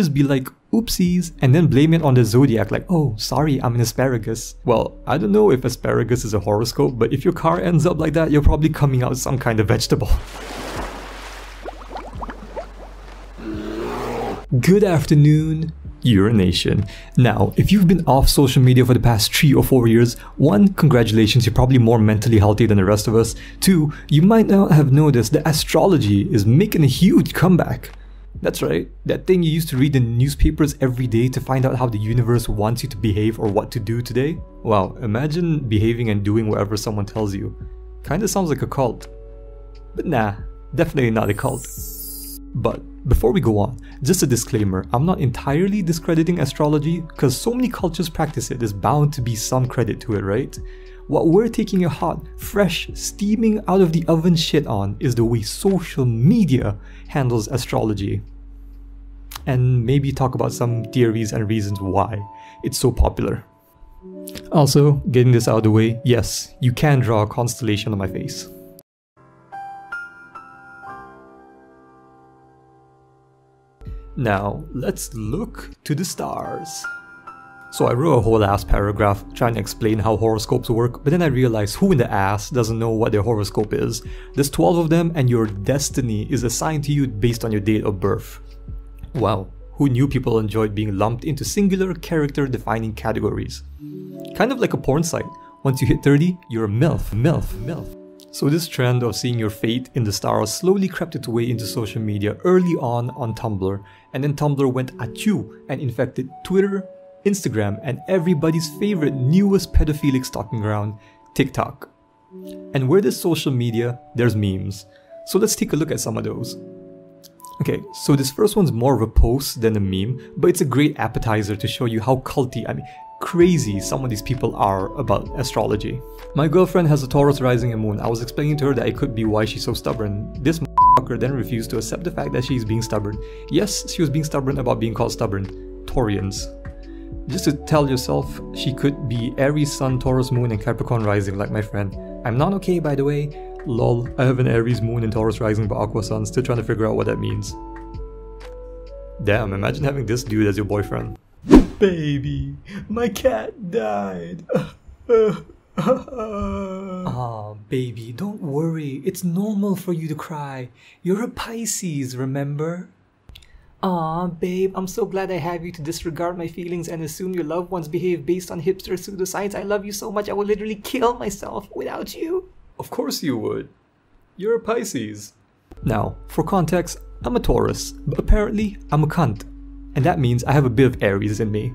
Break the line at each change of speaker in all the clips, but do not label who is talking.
just be like, oopsies, and then blame it on the zodiac like, oh, sorry, I'm an asparagus. Well, I don't know if asparagus is a horoscope, but if your car ends up like that, you're probably coming out some kind of vegetable. Good afternoon, urination. Now, if you've been off social media for the past three or four years, one, congratulations, you're probably more mentally healthy than the rest of us. Two, you might not have noticed that astrology is making a huge comeback. That's right, that thing you used to read in newspapers every day to find out how the universe wants you to behave or what to do today. Well, imagine behaving and doing whatever someone tells you. Kinda sounds like a cult. But nah, definitely not a cult. But before we go on, just a disclaimer, I'm not entirely discrediting astrology because so many cultures practice it, there's bound to be some credit to it, right? What we're taking a hot, fresh, steaming out of the oven shit on is the way social media handles astrology. And maybe talk about some theories and reasons why it's so popular. Also, getting this out of the way, yes, you can draw a constellation on my face. Now, let's look to the stars. So I wrote a whole ass paragraph trying to explain how horoscopes work, but then I realized who in the ass doesn't know what their horoscope is. There's 12 of them and your destiny is assigned to you based on your date of birth. Wow, who knew people enjoyed being lumped into singular character defining categories? Kind of like a porn site. Once you hit 30, you're a MILF, MILF, MILF. So this trend of seeing your fate in the stars slowly crept its way into social media early on on Tumblr, and then Tumblr went at you and infected Twitter, Instagram, and everybody's favorite newest pedophilic stalking ground, TikTok. And where there's social media, there's memes. So let's take a look at some of those. Okay, so this first one's more of a post than a meme, but it's a great appetizer to show you how culty, I mean, crazy some of these people are about astrology. My girlfriend has a Taurus rising and moon. I was explaining to her that it could be why she's so stubborn. This motherfucker then refused to accept the fact that she's being stubborn. Yes, she was being stubborn about being called stubborn. Taurians. Just to tell yourself, she could be Aries Sun, Taurus Moon, and Capricorn Rising like my friend. I'm not okay by the way. Lol, I have an Aries Moon and Taurus Rising but Aqua Sun, still trying to figure out what that means. Damn, imagine having this dude as your boyfriend. Baby, my cat died. Ah, baby, don't worry. It's normal for you to cry. You're a Pisces, remember? Aw, babe, I'm so glad I have you to disregard my feelings and assume your loved ones behave based on hipster pseudoscience. I love you so much I would literally kill myself without you. Of course you would. You're a Pisces. Now, for context, I'm a Taurus, but apparently I'm a cunt. And that means I have a bit of Aries in me.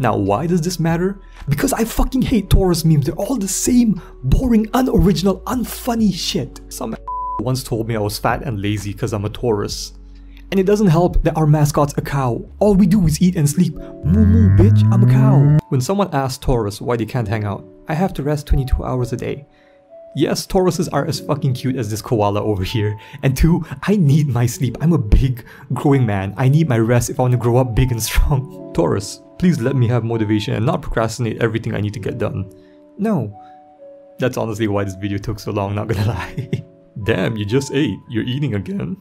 Now, why does this matter? Because I fucking hate Taurus memes. They're all the same, boring, unoriginal, unfunny shit. Some once told me I was fat and lazy because I'm a Taurus. And it doesn't help that our mascot's a cow. All we do is eat and sleep. Moo moo, bitch, I'm a cow. When someone asks Taurus why they can't hang out, I have to rest 22 hours a day. Yes, Tauruses are as fucking cute as this koala over here. And two, I need my sleep. I'm a big, growing man. I need my rest if I want to grow up big and strong. Taurus, please let me have motivation and not procrastinate everything I need to get done. No. That's honestly why this video took so long, not gonna lie. Damn, you just ate. You're eating again.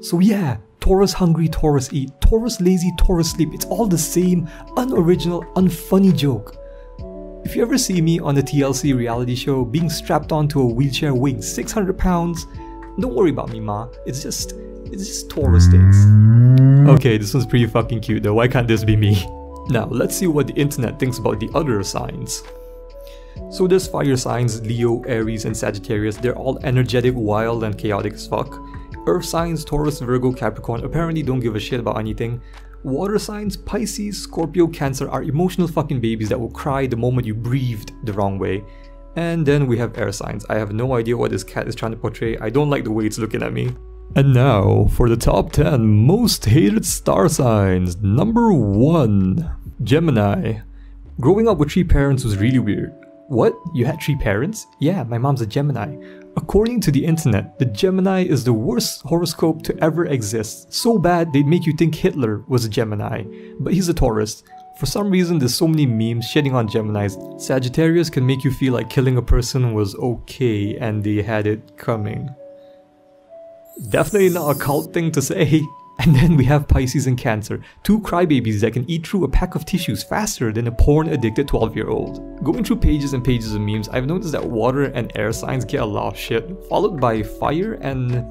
So yeah, Taurus hungry, Taurus eat, Taurus lazy, Taurus sleep. It's all the same, unoriginal, unfunny joke. If you ever see me on the TLC reality show being strapped onto a wheelchair weighing 600 pounds, don't worry about me, ma. It's just, it's just Taurus things. Okay, this one's pretty fucking cute though. Why can't this be me? Now, let's see what the internet thinks about the other signs. So there's fire signs, Leo, Aries, and Sagittarius. They're all energetic, wild, and chaotic as fuck. Earth signs, Taurus, Virgo, Capricorn apparently don't give a shit about anything. Water signs, Pisces, Scorpio, Cancer are emotional fucking babies that will cry the moment you breathed the wrong way. And then we have air signs. I have no idea what this cat is trying to portray. I don't like the way it's looking at me. And now for the top 10 most hated star signs. Number 1 Gemini. Growing up with three parents was really weird. What? You had three parents? Yeah, my mom's a Gemini. According to the internet, the Gemini is the worst horoscope to ever exist. So bad they'd make you think Hitler was a Gemini. But he's a Taurus. For some reason, there's so many memes shitting on Geminis. Sagittarius can make you feel like killing a person was okay and they had it coming. Definitely not a cult thing to say. And then we have Pisces and Cancer, two crybabies that can eat through a pack of tissues faster than a porn addicted 12 year old. Going through pages and pages of memes, I've noticed that water and air signs get a lot of shit, followed by fire and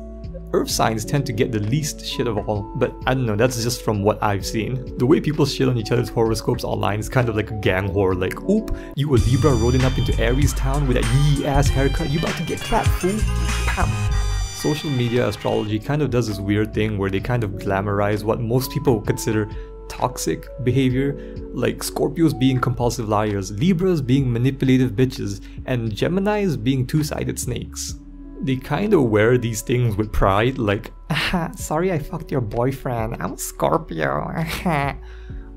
Earth signs tend to get the least shit of all, but I don't know, that's just from what I've seen. The way people shit on each other's horoscopes online is kind of like a gang war, like, oop, you a Libra rolling up into Aries town with that yee ass haircut, you about to get clapped, fool. Pam. Social media astrology kind of does this weird thing where they kind of glamorize what most people consider toxic behavior, like Scorpios being compulsive liars, Libras being manipulative bitches, and Geminis being two-sided snakes they kind of wear these things with pride, like, sorry I fucked your boyfriend, I'm a Scorpio.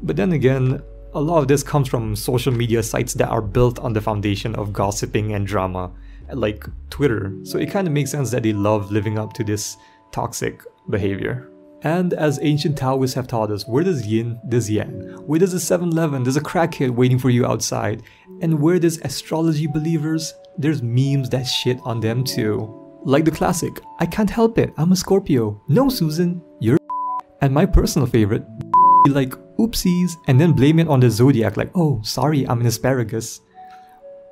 but then again, a lot of this comes from social media sites that are built on the foundation of gossiping and drama, like Twitter. So it kind of makes sense that they love living up to this toxic behavior. And as ancient Taoists have taught us, where does yin, there's yang. Where does a 7-Eleven, there's a crackhead waiting for you outside. And where there's astrology believers, there's memes that shit on them too. Like the classic, I can't help it, I'm a Scorpio. No Susan, you're And my personal favorite, like oopsies and then blame it on the zodiac like, oh sorry, I'm an asparagus.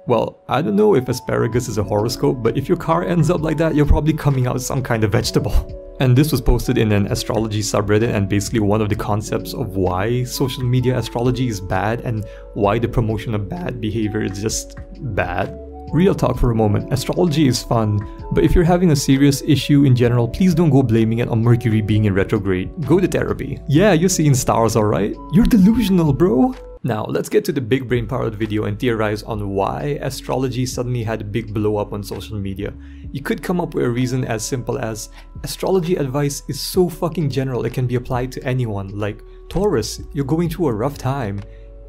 Well, I don't know if asparagus is a horoscope, but if your car ends up like that, you're probably coming out some kind of vegetable. And this was posted in an astrology subreddit and basically one of the concepts of why social media astrology is bad and why the promotion of bad behavior is just bad. Real talk for a moment, astrology is fun, but if you're having a serious issue in general, please don't go blaming it on Mercury being in retrograde. Go to therapy. Yeah, you're seeing stars alright? You're delusional, bro! Now, let's get to the big brain part of the video and theorize on why astrology suddenly had a big blow up on social media. You could come up with a reason as simple as astrology advice is so fucking general it can be applied to anyone, like Taurus, you're going through a rough time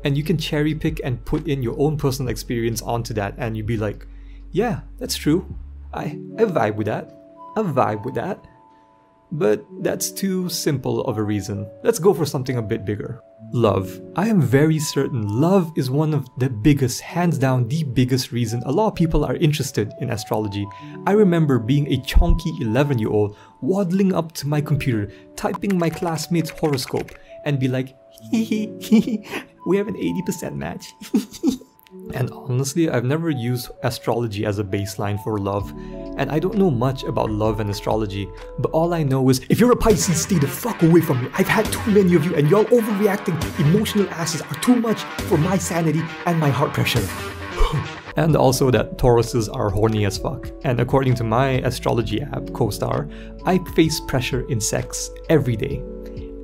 and you can cherry pick and put in your own personal experience onto that and you'd be like yeah that's true. I i vibe with that. I vibe with that. But that's too simple of a reason. Let's go for something a bit bigger love. I am very certain love is one of the biggest hands down the biggest reason a lot of people are interested in astrology. I remember being a chunky 11 year old waddling up to my computer typing my classmate's horoscope and be like we have an 80% match. and honestly, I've never used astrology as a baseline for love, and I don't know much about love and astrology, but all I know is if you're a Pisces, stay the fuck away from me. I've had too many of you, and y'all overreacting emotional asses are too much for my sanity and my heart pressure. and also that Tauruses are horny as fuck. And according to my astrology app, CoStar, I face pressure in sex every day.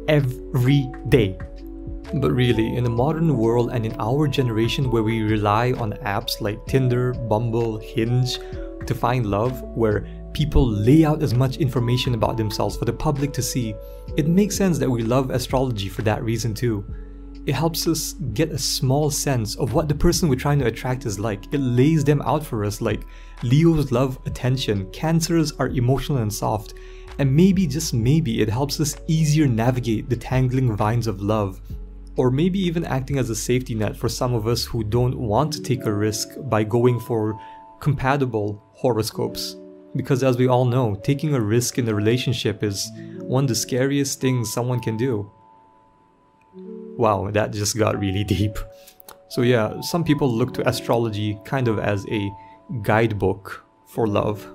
Every day. But really, in the modern world and in our generation where we rely on apps like Tinder, Bumble, Hinge to find love, where people lay out as much information about themselves for the public to see, it makes sense that we love astrology for that reason too. It helps us get a small sense of what the person we're trying to attract is like. It lays them out for us like Leos love attention, Cancers are emotional and soft, and maybe, just maybe, it helps us easier navigate the tangling vines of love or maybe even acting as a safety net for some of us who don't want to take a risk by going for compatible horoscopes. Because as we all know, taking a risk in a relationship is one of the scariest things someone can do. Wow, that just got really deep. So yeah, some people look to astrology kind of as a guidebook for love.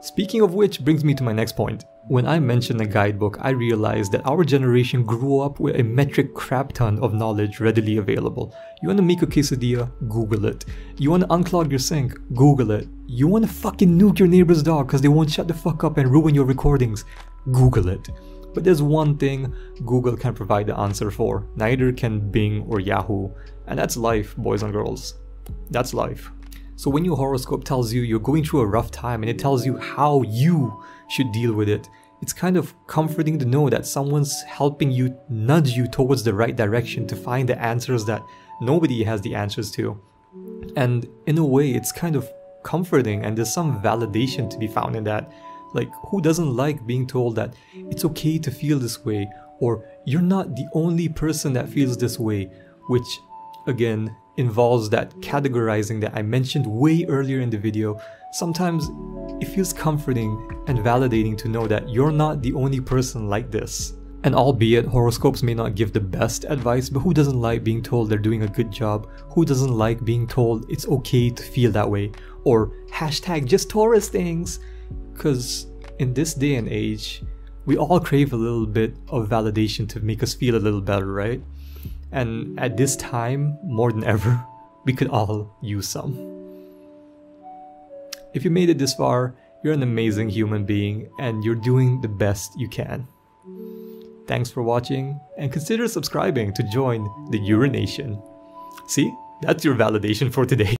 Speaking of which brings me to my next point. When I mention a guidebook, I realize that our generation grew up with a metric crap ton of knowledge readily available. You wanna make a quesadilla? Google it. You wanna unclog your sink? Google it. You wanna fucking nuke your neighbor's dog because they won't shut the fuck up and ruin your recordings? Google it. But there's one thing Google can provide the answer for. Neither can Bing or Yahoo. And that's life, boys and girls. That's life. So when your horoscope tells you you're going through a rough time and it tells you how you should deal with it, it's kind of comforting to know that someone's helping you nudge you towards the right direction to find the answers that nobody has the answers to. And in a way, it's kind of comforting and there's some validation to be found in that. Like, who doesn't like being told that it's okay to feel this way or you're not the only person that feels this way, which again involves that categorizing that I mentioned way earlier in the video. Sometimes it feels comforting and validating to know that you're not the only person like this. And albeit horoscopes may not give the best advice, but who doesn't like being told they're doing a good job? Who doesn't like being told it's okay to feel that way? Or hashtag just Taurus things? Because in this day and age, we all crave a little bit of validation to make us feel a little better, right? And at this time, more than ever, we could all use some. If you made it this far, you're an amazing human being and you're doing the best you can. Thanks for watching, and consider subscribing to join the Urination. See, that's your validation for today.